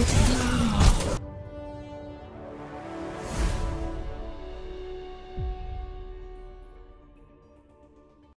Don't